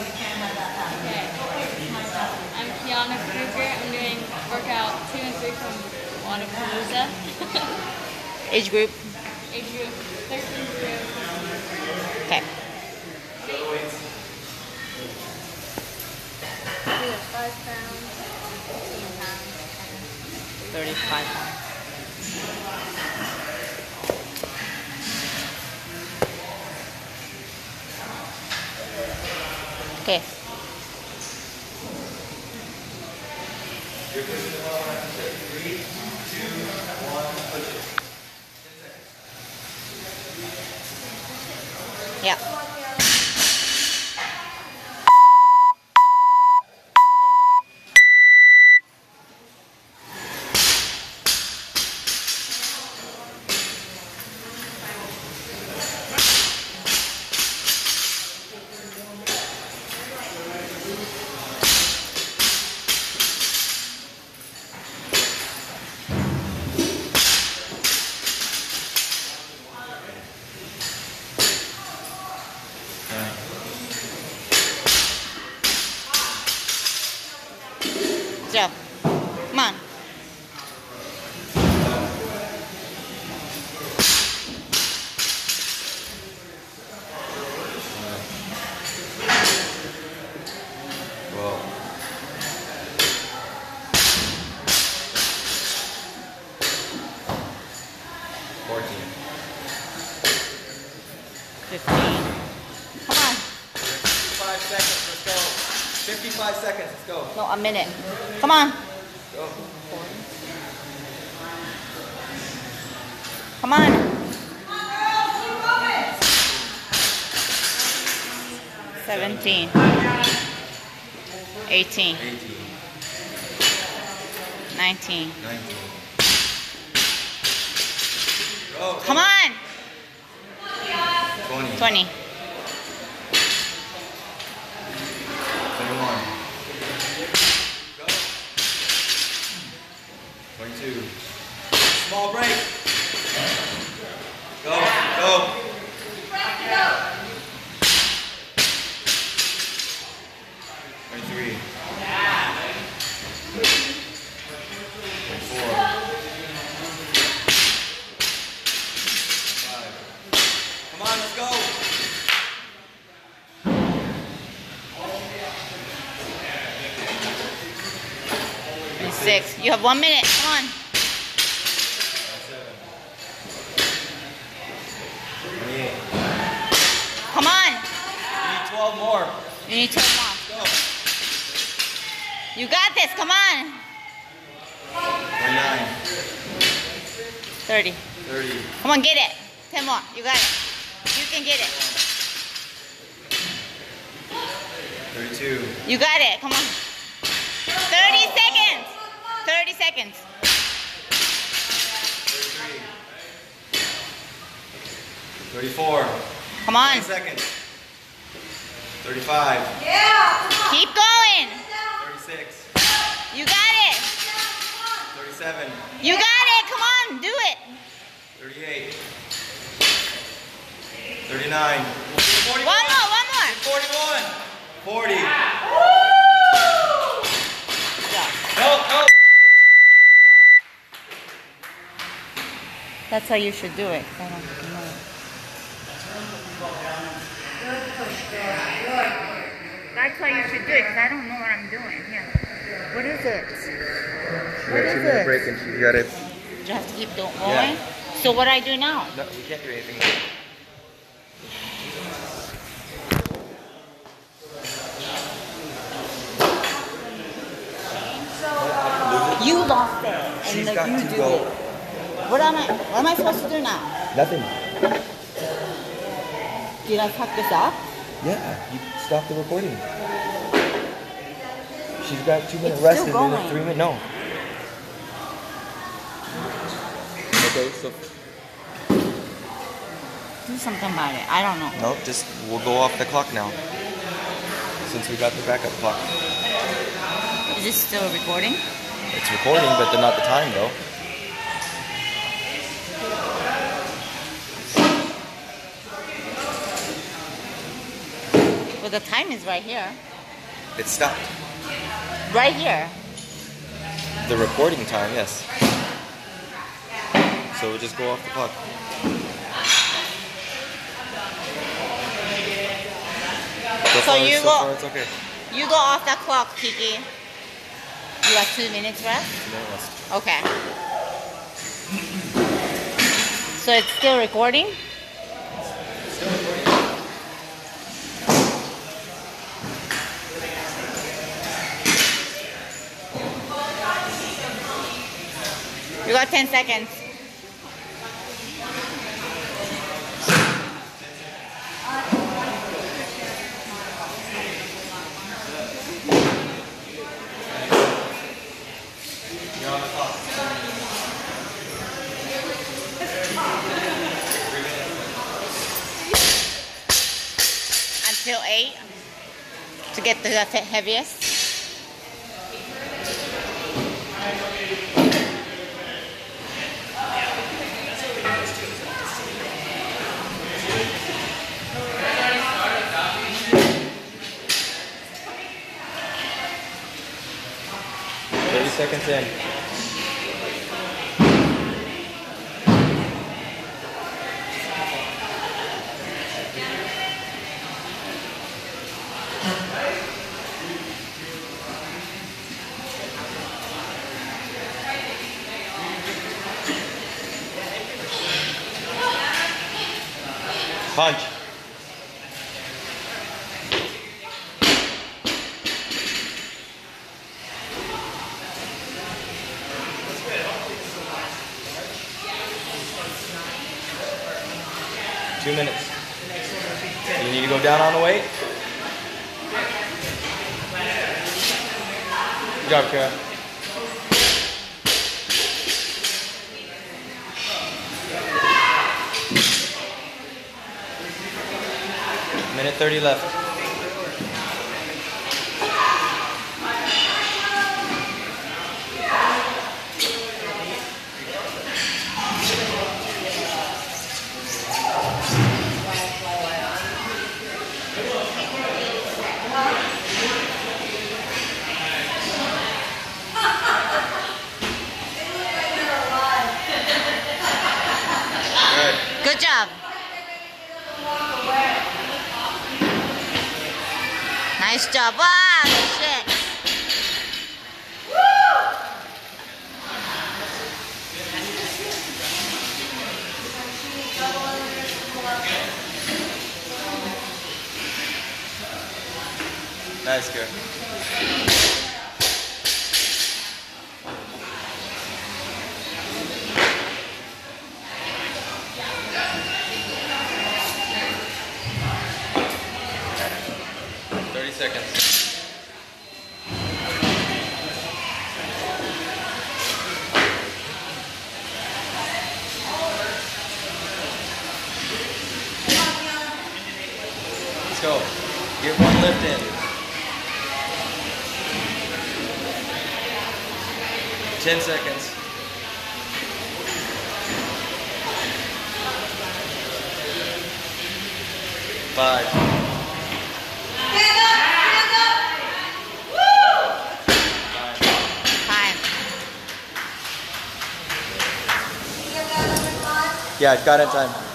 Okay. I'm Keanna Krueger. I'm doing workout two and three from Wodapalooza. Age group. Age group 13 through Okay. Two at 5 pounds, 15 pounds. 35 pounds. Okay. Yeah. Joe. Come on. Well, fourteen. 15. Come on. Fifty-five seconds. Let's go. Fifty-five seconds. Let's go. No, a minute. Come on. Go. Come on. Seventeen. Eighteen. Eighteen. Nineteen. Nineteen. Go. Come on. 20. 20. Twenty-six. You have one minute. Come on. Come on. You need twelve more. You need 12 more. Go. You got this. Come on. Twenty-nine. Thirty. Thirty. Come on, get it. Ten more. You got it. You can get it. Thirty-two. You got it. Come on. Thirty seconds. Thirty seconds. Thirty-three. Thirty-four. Come on. Ten seconds. Thirty-five. Yeah. Keep going. Thirty-six. You got it. Thirty-seven. You got it. Come on. Do it. Thirty-eight. Thirty-nine. One more. One more. Forty-one. Forty. That's how you should do it. I don't know. That's how you should do it because I don't know what I'm doing. Here. What is it? What is it? break and she got it. You have to keep doing Yeah. So what do I do now? No, we can't do anything. You lost it, and She's the, got you to do go. it. What am I? What am I supposed to do now? Nothing. Did I fuck this up? Yeah, you stop the recording. She's got two minutes It's rest still and then a three minute no. Okay, so Do something about it. I don't know. no, just we'll go off the clock now. Since we got the backup clock. Is this still recording? It's recording, but they're not the time though. Well, the time is right here. It stopped. Right here. The recording time, yes. So we'll just go off the clock. So, So far, you so go- far it's okay. You go off the clock, Kiki. You have two minutes rest? Rest. Okay. So it's still recording? You got 10 seconds. Until 8 to get the heaviest. Seconds in. Punch. Two minutes. You need to go down on the weight? Good job, Kara. Minute 30 left. Good job. Nice job. Wow, shit. Nice, Kara. Get one lift in. Ten seconds. Five. Time. Yeah, got it time.